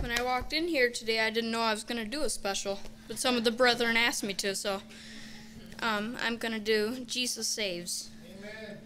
When I walked in here today, I didn't know I was going to do a special, but some of the brethren asked me to, so um, I'm going to do Jesus Saves. Amen. Amen.